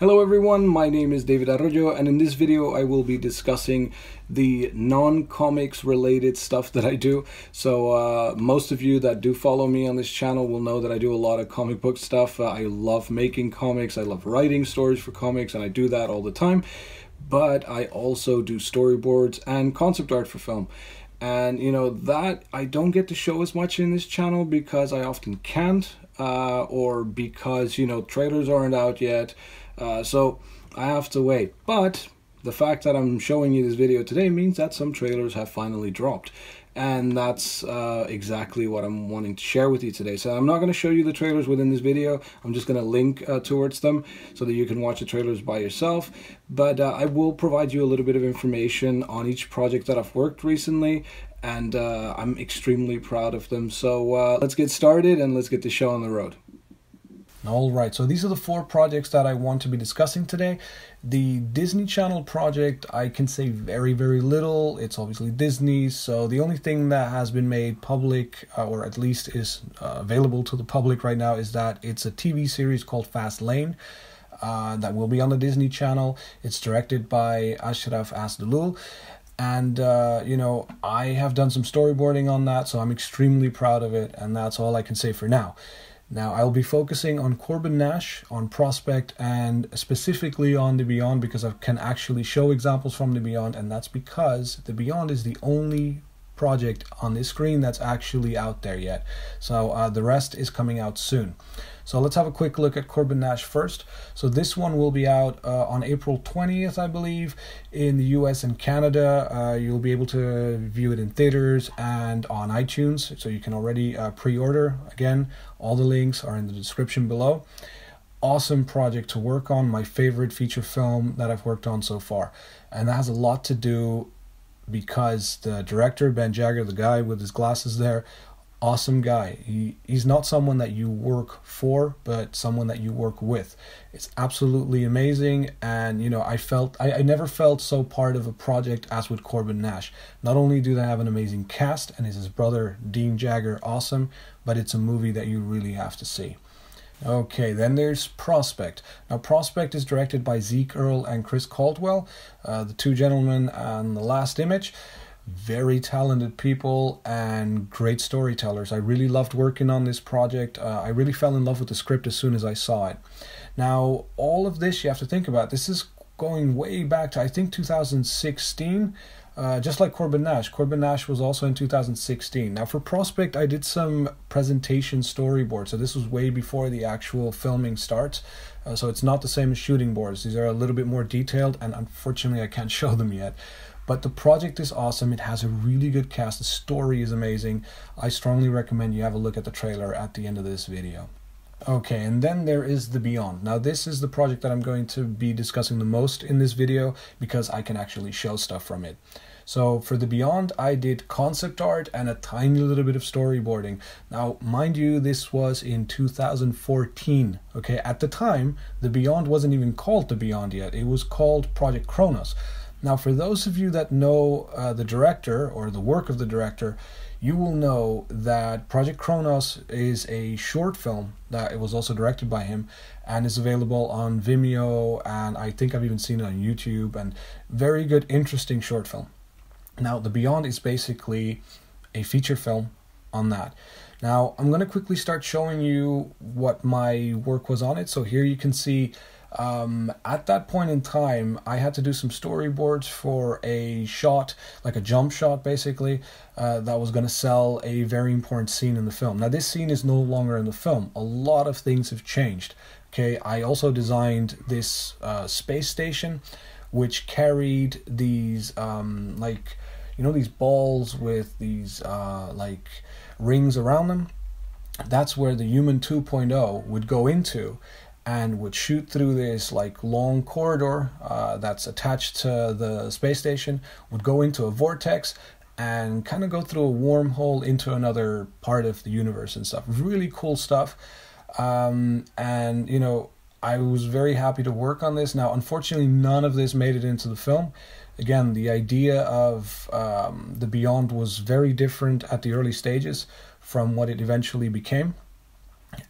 Hello everyone, my name is David Arroyo and in this video I will be discussing the non-comics related stuff that I do. So uh, most of you that do follow me on this channel will know that I do a lot of comic book stuff. Uh, I love making comics, I love writing stories for comics and I do that all the time. But I also do storyboards and concept art for film. And you know that I don't get to show as much in this channel because I often can't uh, or because you know trailers aren't out yet uh, so I have to wait. But the fact that I'm showing you this video today means that some trailers have finally dropped. And that's uh, exactly what I'm wanting to share with you today. So I'm not going to show you the trailers within this video. I'm just going to link uh, towards them so that you can watch the trailers by yourself. But uh, I will provide you a little bit of information on each project that I've worked recently. And uh, I'm extremely proud of them. So uh, let's get started and let's get the show on the road. All right, so these are the four projects that I want to be discussing today. The Disney Channel project, I can say very, very little. It's obviously Disney, so the only thing that has been made public, uh, or at least is uh, available to the public right now, is that it's a TV series called Fast Layne. Uh, that will be on the Disney Channel. It's directed by Hasraf 'Haz' Dulull and uh, you know i have done some storyboarding on that so i'm extremely proud of it and that's all i can say for now now, I'll be focusing on Corbin Nash, on Prospect, and specifically on The Beyond because I can actually show examples from The Beyond, and that's because The Beyond is the only project on this screen that's actually out there yet. So uh, the rest is coming out soon. So let's have a quick look at Corbin Nash first. So this one will be out uh, on April 20th, I believe, in the US and Canada. Uh, you'll be able to view it in theaters and on iTunes, so you can already uh, pre-order. Again, all the links are in the description below. Awesome project to work on, my favorite feature film that I've worked on so far. And that has a lot to do because the director, Ben Jagger, the guy with his glasses there, awesome guy. He he's not someone that you work for, but someone that you work with. It's absolutely amazing, and you know I felt I, I never felt so part of a project as with Corbin Nash. Not only do they have an amazing cast and is his brother Dean Jagger awesome, but it's a movie that you really have to see. Okay, then there's Prospect. Now, Prospect is directed by Zeek Earl and Chris Caldwell, uh, the two gentlemen on the last image very talented people and great storytellers. I really loved working on this project. Uh, I really fell in love with the script as soon as I saw it. Now, all of this you have to think about. This is going way back to I think 2016. Uh, just like Corbin Nash. Corbin Nash was also in 2016. Now, for Prospect, I did some presentation storyboards. So, this was way before the actual filming starts. Uh, so, it's not the same as shooting boards. These are a little bit more detailed, and unfortunately, I can't show them yet. But the project is awesome. It has a really good cast. The story is amazing. I strongly recommend you have a look at the trailer at the end of this video. Okay, and then there is The Beyond. Now, this is the project that I'm going to be discussing the most in this video because I can actually show stuff from it. So, for The Beyond, I did concept art and a tiny little bit of storyboarding. Now, mind you, this was in 2014. Okay, at the time, The Beyond wasn't even called The Beyond yet, it was called Project Kronos. Now, for those of you that know uh, the director or the work of the director, you will know that Project Kronos is a short film that it was also directed by him and is available on Vimeo and I think I've even seen it on YouTube and very good interesting short film. Now, The Beyond is basically a feature film on that. Now, I'm going to quickly start showing you what my work was on it. So here you can see um, at that point in time, I had to do some storyboards for a shot, like a jump shot basically, uh, that was going to sell a very important scene in the film. Now, this scene is no longer in the film. A lot of things have changed. Okay, I also designed this uh, space station, which carried these, um, like, you know, these balls with these, uh, like, rings around them. That's where the Human 2.0 would go into and would shoot through this like long corridor uh, that's attached to the space station would go into a vortex and kind of go through a wormhole into another part of the universe and stuff. Really cool stuff. Um, and you know i was very happy to work on this. Now unfortunately none of this made it into the film. Again the idea of um, the beyond was very different at the early stages from what it eventually became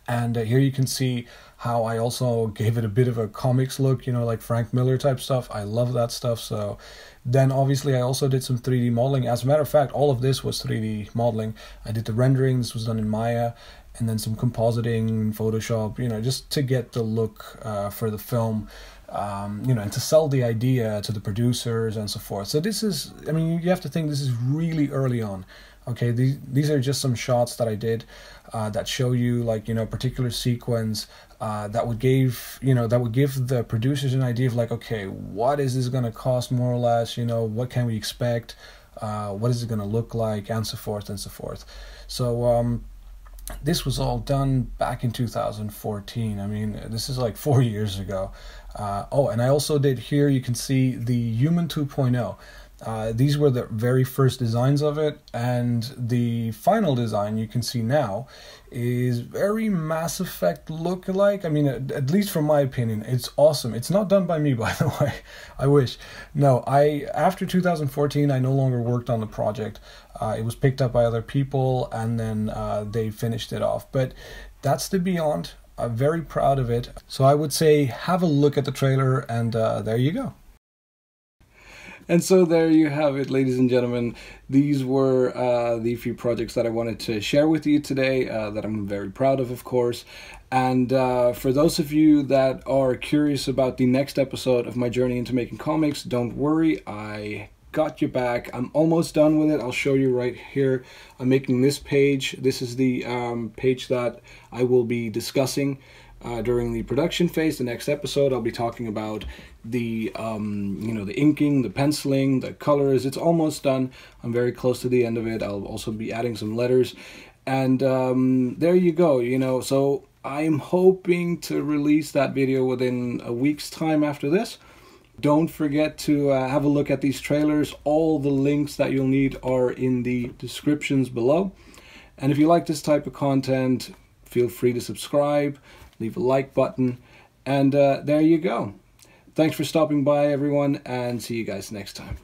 And uh, here you can see how I also gave it a bit of a comics look, you know, like Frank Miller type stuff. I love that stuff. So then obviously I also did some 3D modeling. As a matter of fact, all of this was 3D modeling. I did the rendering, this was done in Maya, and then some compositing, Photoshop, you know, just to get the look uh, for the film. Um, you know, and to sell the idea to the producers and so forth. So this is, I mean, you have to think this is really early on. Okay, these these are just some shots that I did uh, that show you like you know particular sequence uh, that would give you know that would give the producers an idea of like okay what is this going to cost more or less? You know what can we expect? Uh, what is it going to look like? And so forth and so forth. So um, this was all done back in 2014 i mean this is like four years ago. Uh, oh and i also did here you can see the human 2.0 uh, these were the very first designs of it, and the final design you can see now is very Mass Effect look-alike. I mean, at, at, least from my opinion, it's awesome. It's not done by me, by the way. I wish. No, I after 2014, I no longer worked on the project. Uh, it was picked up by other people, and then uh, they finished it off. But that's the Beyond. I'm very proud of it. So I would say have a look at the trailer, and uh, there you go. And so there you have it, ladies and gentlemen. These were uh, the few projects that I wanted to share with you today uh, that I'm very proud of, of course. And uh, for those of you that are curious about the next episode of my journey into making comics, don't worry. I got you back. I'm almost done with it. I'll show you right here. I'm making this page. This is the um, page that I will be discussing uh, during the production phase. The next episode, I'll be talking about the um, you know the inking, the penciling, the colors. It's almost done. I'm very close to the end of it. I'll also be adding some letters, and um, there you go. You know, so I'm hoping to release that video within a week's time after this. Don't forget to uh, have a look at these trailers. All the links that you'll need are in the descriptions below. And if you like this type of content, feel free to subscribe leave a like button, and uh, there you go. Thanks for stopping by, everyone, and see you guys next time.